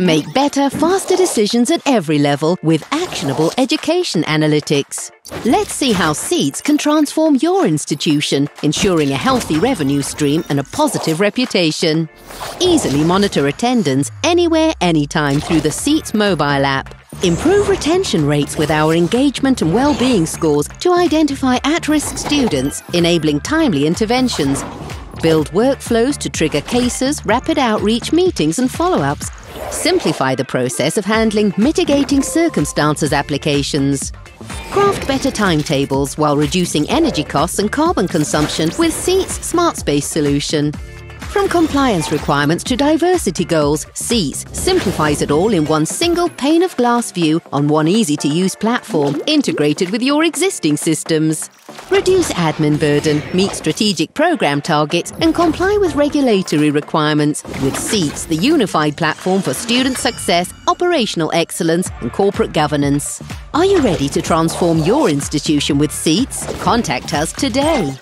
Make better, faster decisions at every level with actionable education analytics. Let's see how SEAtS can transform your institution, ensuring a healthy revenue stream and a positive reputation. Easily monitor attendance anywhere, anytime through the SEAtS mobile app. Improve retention rates with our engagement and well-being scores to identify at-risk students, enabling timely interventions. Build workflows to trigger cases, rapid outreach meetings and follow-ups Simplify the process of handling mitigating circumstances applications. Craft better timetables while reducing energy costs and carbon consumption with SEAtS Smart Space solution. From compliance requirements to diversity goals, SEAtS simplifies it all in one single pane of glass view on one easy to use platform integrated with your existing systems. Reduce admin burden, meet strategic program targets, and comply with regulatory requirements with SEAtS, the unified platform for student success, operational excellence, and corporate governance. Are you ready to transform your institution with SEAtS? Contact us today.